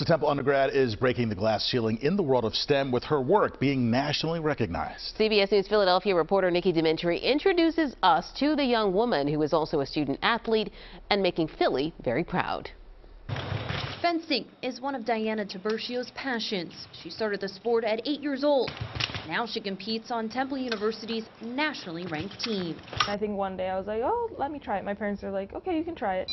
So Temple undergrad is breaking the glass ceiling in the world of STEM with her work being nationally recognized. CBS News Philadelphia reporter Nikki DeMentri introduces us to the young woman who is also a student athlete and making Philly very proud. Fencing is one of Diana Tiburcio's passions. She started the sport at eight years old. Now she competes on Temple University's nationally ranked team. I think one day I was like, oh, let me try it. My parents are like, okay, you can try it.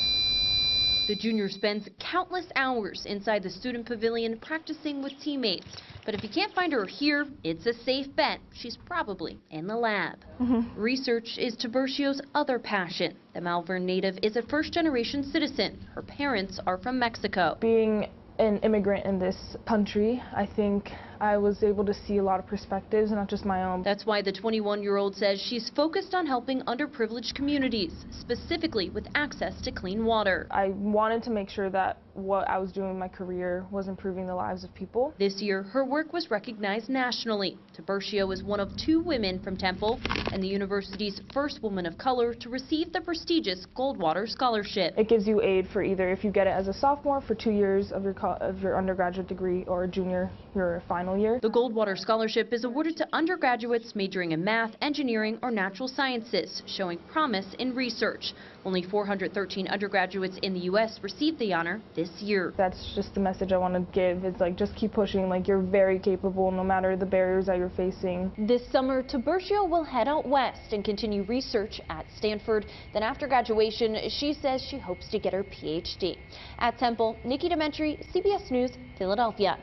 The junior spends countless hours inside the student pavilion practicing with teammates. But if you can't find her here, it's a safe bet. She's probably in the lab. Mm-hmm. Research is Tiburcio's other passion. The Malvern native is a first-generation citizen. Her parents are from Mexico. Being an immigrant in this country, I think I was able to see a lot of perspectives, not just my own. That's why the 21-year-old says she's focused on helping underprivileged communities, specifically with access to clean water. I wanted to make sure that what I was doing in my career was improving the lives of people. This year, her work was recognized nationally. Tiburcio is one of two women from Temple and the university's first woman of color to receive the prestigious Goldwater Scholarship. It gives you aid for either if you get it as a sophomore for two years of your co- of your undergraduate degree or a junior your final year. The Goldwater Scholarship is awarded to undergraduates majoring in math, engineering, or natural sciences, showing promise in research. Only 413 undergraduates in the U.S. received the honor this year. That's just the message I want to give. It's like just keep pushing. Like you're very capable no matter the barriers that you're facing. This summer, Tiburcio will head out west and continue research at Stanford. Then after graduation, she says she hopes to get her PhD. At Temple, Nikki DeMentri, CBS News, Philadelphia.